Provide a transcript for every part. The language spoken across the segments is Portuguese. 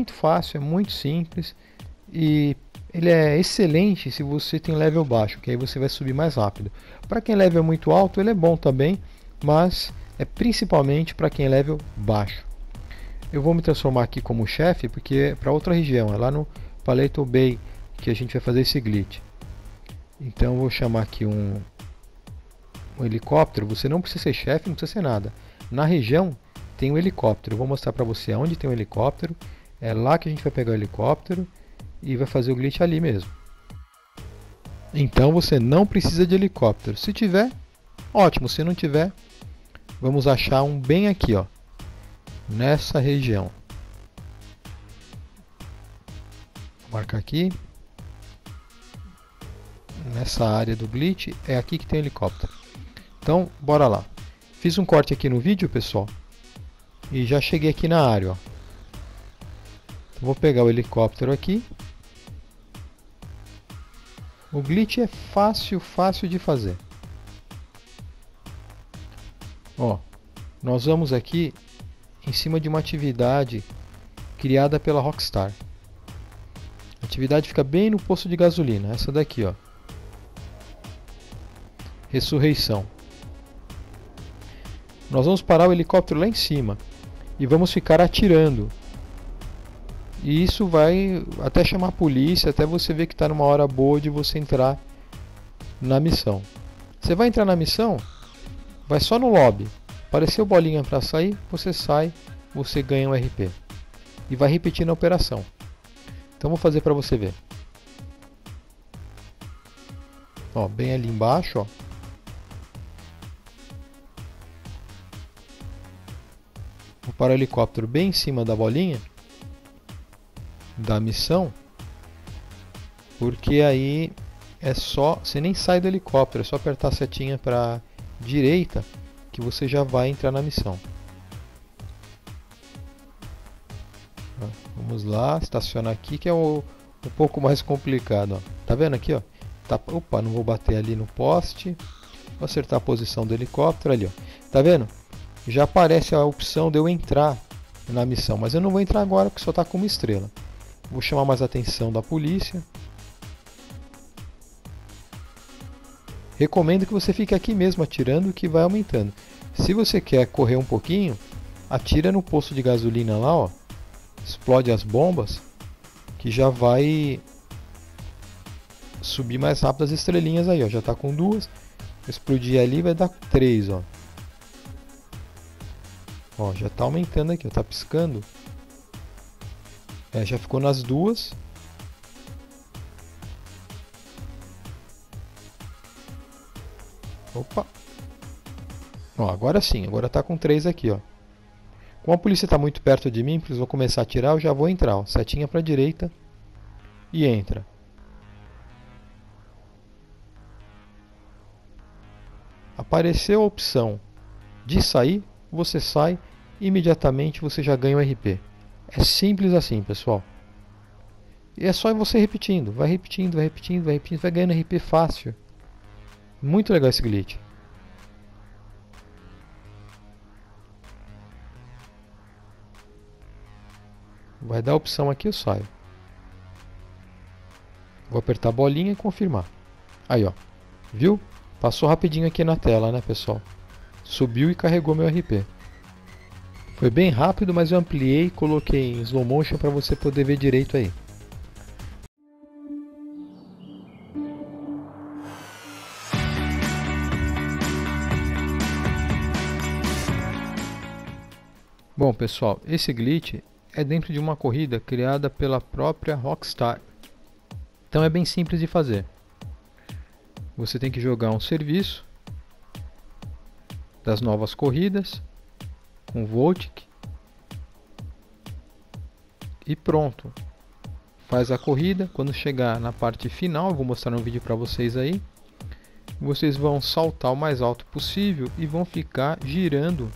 é muito fácil, é muito simples e ele é excelente se você tem level baixo, que aí você vai subir mais rápido. Para quem level muito alto, ele é bom também, mas é principalmente para quem é level baixo. Eu vou me transformar aqui como chefe, porque é para outra região, é lá no Paleto Bay que a gente vai fazer esse glitch. Então vou chamar aqui um, um helicóptero. Você não precisa ser chefe, não precisa ser nada. Na região tem um helicóptero. Eu vou mostrar para você onde tem um helicóptero. É lá que a gente vai pegar o helicóptero e vai fazer o glitch ali mesmo. Então você não precisa de helicóptero. Se tiver, ótimo. Se não tiver, vamos achar um bem aqui, ó, nessa região. Vou marcar aqui. Nessa área do glitch, é aqui que tem helicóptero. Então, bora lá. Fiz um corte aqui no vídeo, pessoal. E já cheguei aqui na área, ó. Vou pegar o helicóptero aqui o glitch é fácil, fácil de fazer. Ó, nós vamos aqui em cima de uma atividade criada pela Rockstar. A atividade fica bem no posto de gasolina, essa daqui, ó. Ressurreição. Nós vamos parar o helicóptero lá em cima e vamos ficar atirando e isso vai até chamar a polícia, até você ver que está numa hora boa de você entrar na missão. Você vai entrar na missão, vai só no lobby. Apareceu bolinha para sair, você sai, você ganha um RP. E vai repetindo a operação. Então vou fazer para você ver. Ó, bem ali embaixo, ó. O helicóptero bem em cima da bolinha da missão, porque aí é só, você nem sai do helicóptero, é só apertar a setinha para direita que você já vai entrar na missão. Vamos lá, estacionar aqui que é o, um pouco mais complicado. Ó. Tá vendo aqui? Ó? Tá, opa, não vou bater ali no poste. Vou acertar a posição do helicóptero ali. Ó. Tá vendo? Já aparece a opção de eu entrar na missão, mas eu não vou entrar agora porque só está com uma estrela. Vou chamar mais a atenção da polícia. Recomendo que você fique aqui mesmo atirando que vai aumentando. Se você quer correr um pouquinho, atira no posto de gasolina lá, ó. Explode as bombas que já vai subir mais rápido as estrelinhas aí, ó. Já está com duas. Explodir ali vai dar três, ó. Ó, já está aumentando aqui, ó. Tá piscando. É, já ficou nas duas. Opa. Ó, agora sim, agora tá com três aqui, ó. Como a polícia está muito perto de mim, eles vão começar a atirar, eu já vou entrar, ó. Setinha para direita e entra. Apareceu a opção de sair, você sai, imediatamente você já ganha o RP. É simples assim, pessoal. E é só você repetindo, vai repetindo, vai repetindo, vai repetindo, vai ganhando RP fácil. Muito legal esse glitch. Vai dar a opção aqui, eu saio. Vou apertar a bolinha e confirmar. Aí, ó. Viu? Passou rapidinho aqui na tela, né, pessoal? Subiu e carregou meu RP. Foi bem rápido, mas eu ampliei e coloquei em slow motion para você poder ver direito aí. Bom pessoal, esse glitch é dentro de uma corrida criada pela própria Rockstar. Então é bem simples de fazer. Você tem que jogar um serviço das novas corridas com Voltic e pronto. Faz a corrida, quando chegar na parte final, vou mostrar um vídeo para vocês aí. Vocês vão saltar o mais alto possível e vão ficar girando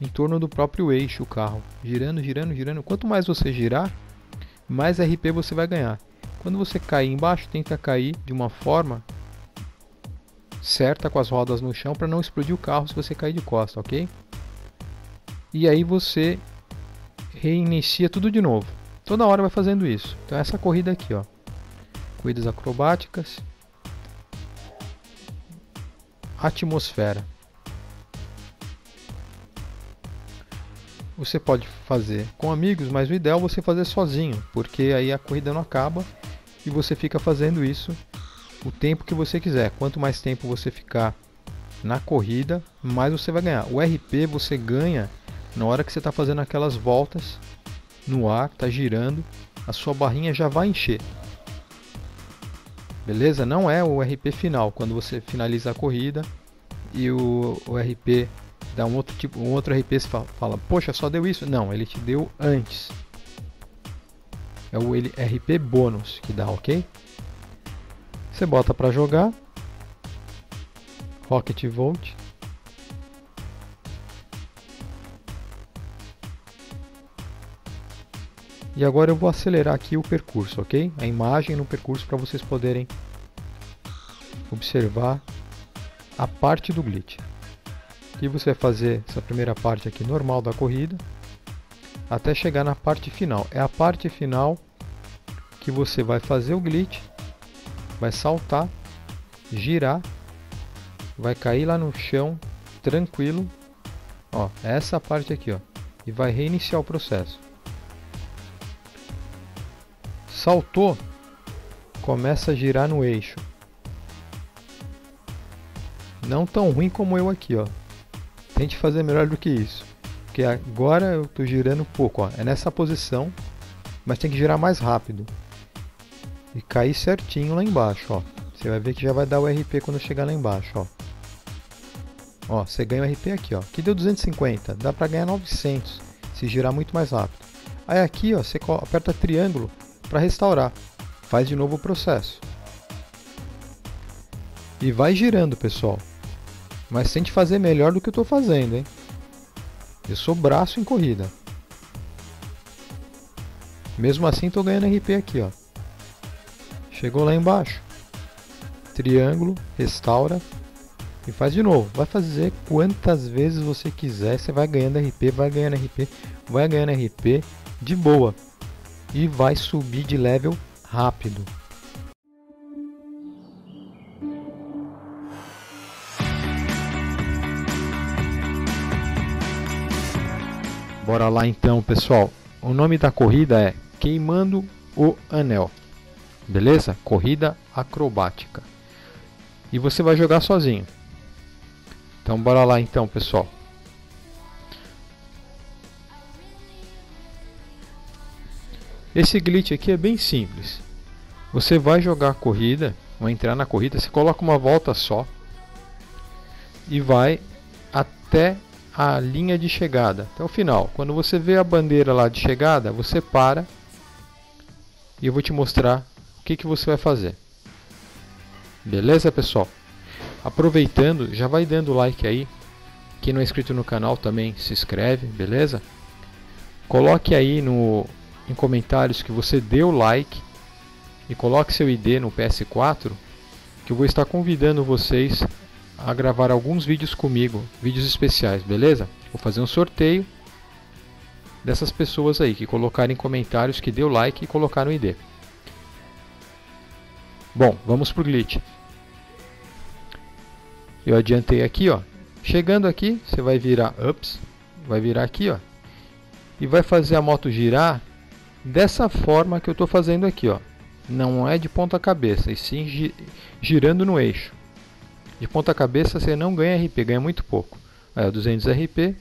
em torno do próprio eixo o carro, girando, girando, girando. Quanto mais você girar, mais RP você vai ganhar. Quando você cair embaixo, tenta cair de uma forma certa com as rodas no chão para não explodir o carro se você cair de costa, ok? E aí você reinicia tudo de novo. Toda hora vai fazendo isso. Então essa corrida aqui, ó. Corridas acrobáticas. Atmosfera. Você pode fazer com amigos, mas o ideal é você fazer sozinho, porque aí a corrida não acaba e você fica fazendo isso o tempo que você quiser. Quanto mais tempo você ficar na corrida, mais você vai ganhar. O RP você ganha na hora que você está fazendo aquelas voltas no ar, está girando, a sua barrinha já vai encher. Beleza? Não é o RP final, quando você finaliza a corrida e o, o RP dá um outro tipo, um outro RP fala, fala, poxa, só deu isso? Não, ele te deu antes. É o RP bônus que dá, ok? Você bota para jogar. Rocket Volt. E agora eu vou acelerar aqui o percurso, ok? A imagem no percurso para vocês poderem observar a parte do glitch. E você vai fazer essa primeira parte aqui normal da corrida até chegar na parte final. É a parte final que você vai fazer o glitch, vai saltar, girar, vai cair lá no chão tranquilo, ó, essa parte aqui, ó, e vai reiniciar o processo. Saltou, começa a girar no eixo. Não tão ruim como eu aqui, ó. Tente fazer melhor do que isso. Porque agora eu estou girando pouco, ó. É nessa posição, mas tem que girar mais rápido. E cair certinho lá embaixo, ó. Você vai ver que já vai dar o RP quando chegar lá embaixo, ó. Ó, você ganha o RP aqui, ó. Aqui deu 250, dá para ganhar 900 se girar muito mais rápido. Aí aqui, ó, você aperta triângulo para restaurar. Faz de novo o processo. E vai girando, pessoal. Mas tente fazer melhor do que eu estou fazendo, hein? Eu sou braço em corrida. Mesmo assim estou ganhando RP aqui, ó. Chegou lá embaixo. Triângulo, restaura e faz de novo. Vai fazer quantas vezes você quiser, você vai ganhando RP, vai ganhando RP, vai ganhando RP de boa e vai subir de level rápido. Bora lá então, pessoal. O nome da corrida é Queimando o Anel. Beleza? Corrida acrobática. E você vai jogar sozinho. Então bora lá então, pessoal. Esse glitch aqui é bem simples. Você vai jogar a corrida, vai entrar na corrida, você coloca uma volta só e vai até a linha de chegada, até o final. Quando você vê a bandeira lá de chegada, você para e eu vou te mostrar o que, que você vai fazer. Beleza, pessoal? Aproveitando, já vai dando like aí. Quem não é inscrito no canal também se inscreve, beleza? Coloque aí no, em comentários que você deu like e coloque seu ID no PS4 que eu vou estar convidando vocês a gravar alguns vídeos comigo, vídeos especiais, beleza? Vou fazer um sorteio dessas pessoas aí que colocarem comentários que deu like e colocaram ID. Bom, vamos pro glitch. Eu adiantei aqui, ó. Chegando aqui, você vai virar ups, vai virar aqui, ó. E vai fazer a moto girar dessa forma que eu estou fazendo aqui, ó. Não é de ponta cabeça, e sim gi girando no eixo. De ponta cabeça você não ganha RP, ganha muito pouco. Aí, 200 RP.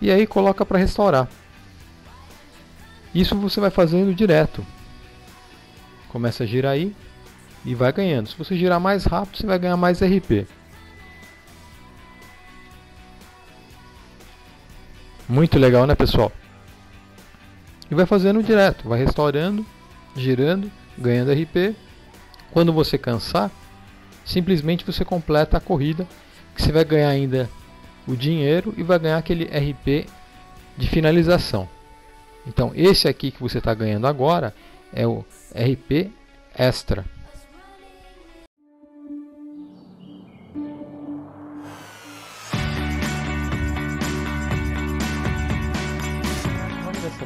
E aí coloca para restaurar. Isso você vai fazendo direto. Começa a girar aí e vai ganhando. Se você girar mais rápido, você vai ganhar mais RP. Muito legal, né, pessoal? E vai fazendo direto, vai restaurando, girando, ganhando RP. Quando você cansar, simplesmente você completa a corrida, que você vai ganhar ainda o dinheiro e vai ganhar aquele RP de finalização. Então esse aqui que você está ganhando agora é o RP extra.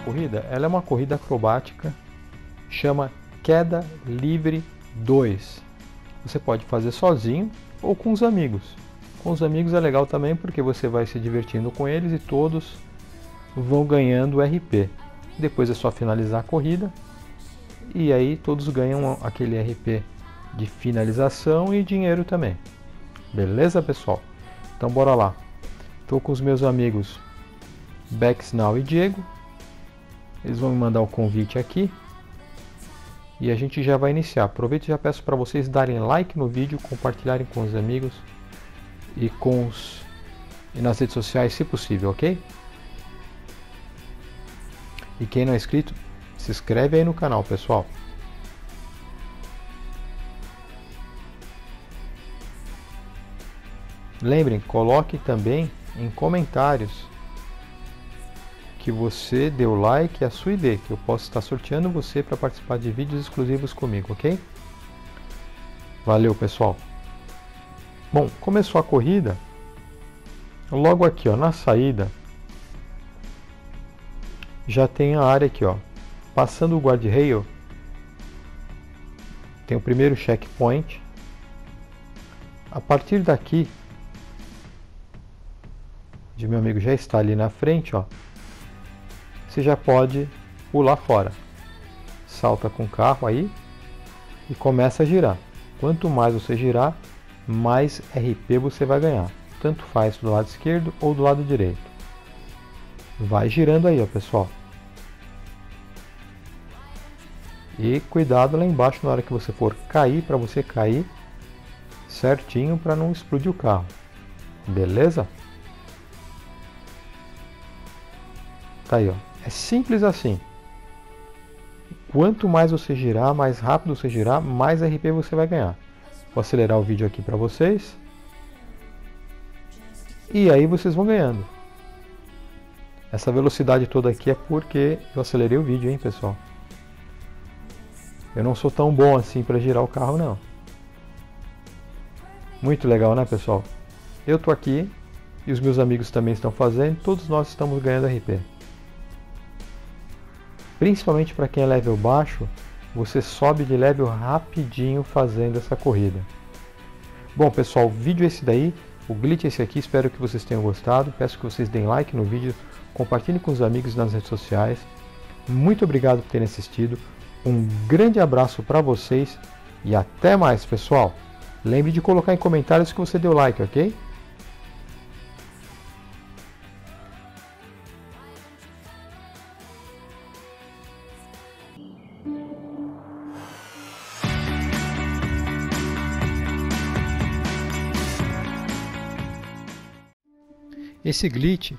Corrida, ela é uma corrida acrobática, chama Queda Livre 2. Você pode fazer sozinho ou com os amigos. Com os amigos é legal também porque você vai se divertindo com eles e todos vão ganhando RP. Depois é só finalizar a corrida e aí todos ganham aquele RP de finalização e dinheiro também. Beleza, pessoal? Então bora lá. Estou com os meus amigos Bex Now e Diego. Eles vão me mandar o convite aqui. E a gente já vai iniciar. Aproveito e já peço para vocês darem like no vídeo, compartilharem com os amigos e com os e nas redes sociais, se possível, ok? E quem não é inscrito, se inscreve aí no canal, pessoal. Lembrem, coloque também em comentários que você deu like e a sua ID, que eu posso estar sorteando você para participar de vídeos exclusivos comigo, ok? Valeu, pessoal! Bom, começou a corrida, logo aqui ó, na saída, já tem a área aqui, ó. Passando o guardrail, tem o primeiro checkpoint. A partir daqui, de meu amigo já está ali na frente, ó. Você já pode pular fora. Salta com o carro aí e começa a girar. Quanto mais você girar, mais RP você vai ganhar. Tanto faz do lado esquerdo ou do lado direito. Vai girando aí, ó, pessoal. E cuidado lá embaixo na hora que você for cair, para você cair certinho para não explodir o carro. Beleza? Tá aí, ó. É simples assim. Quanto mais você girar, mais rápido você girar, mais RP você vai ganhar. Vou acelerar o vídeo aqui para vocês. E aí vocês vão ganhando. Essa velocidade toda aqui é porque eu acelerei o vídeo, hein, pessoal. Eu não sou tão bom assim para girar o carro, não. Muito legal, né, pessoal? Eu tô aqui e os meus amigos também estão fazendo. Todos nós estamos ganhando RP. Principalmente para quem é level baixo, você sobe de level rapidinho fazendo essa corrida. Bom, pessoal, o vídeo é esse daí. O glitch é esse aqui. Espero que vocês tenham gostado. Peço que vocês deem like no vídeo compartilhe com os amigos nas redes sociais. Muito obrigado por terem assistido. Um grande abraço para vocês e até mais, pessoal. Lembre de colocar em comentários que você deu like, ok? Esse glitch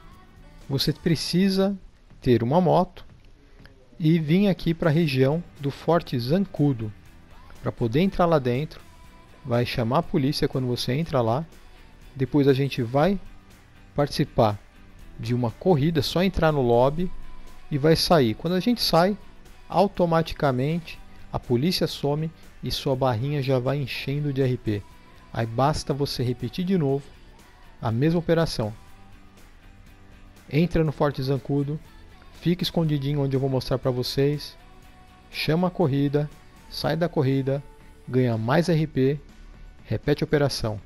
você precisa ter uma moto e vir aqui para a região do Forte Zancudo para poder entrar lá dentro. Vai chamar a polícia quando você entra lá. Depois a gente vai participar de uma corrida, só entrar no lobby e vai sair. Quando a gente sai, automaticamente a polícia some e sua barrinha já vai enchendo de RP. Aí basta você repetir de novo a mesma operação entra no Forte Zancudo, fica escondidinho onde eu vou mostrar para vocês, chama a corrida, sai da corrida, ganha mais RP, repete a operação.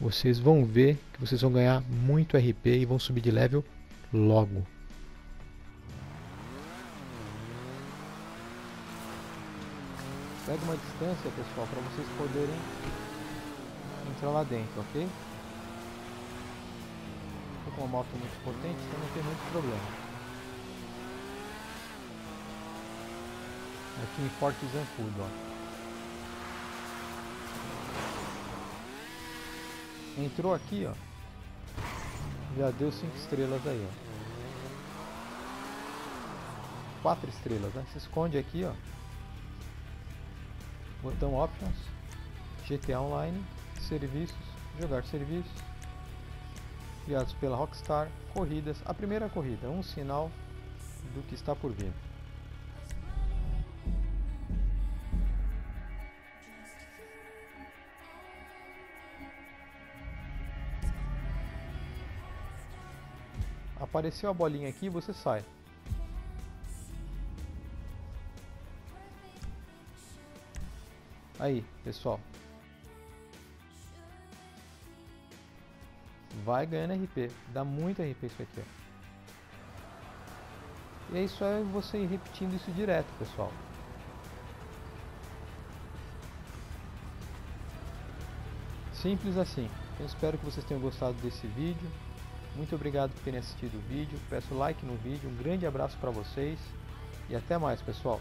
Vocês vão ver que vocês vão ganhar muito RP e vão subir de level logo. Pega uma distância, pessoal, para vocês poderem entrar lá dentro, ok? Com uma moto muito potente, então não tem muito problema. Aqui em Forte Zancudo, ó. Entrou aqui, ó. Já deu 5 estrelas aí, ó. 4 estrelas, né? Se esconde aqui, ó. Botão Options, GTA Online, Serviços, Jogar Serviços criados pela Rockstar, corridas, a primeira corrida, um sinal do que está por vir. Apareceu a bolinha aqui, você sai. Aí, pessoal, Vai ganhando RP. Dá muito RP isso aqui, ó. E aí só é você ir repetindo isso direto, pessoal. Simples assim. Eu espero que vocês tenham gostado desse vídeo. Muito obrigado por terem assistido o vídeo. Peço like no vídeo. Um grande abraço para vocês. E até mais, pessoal.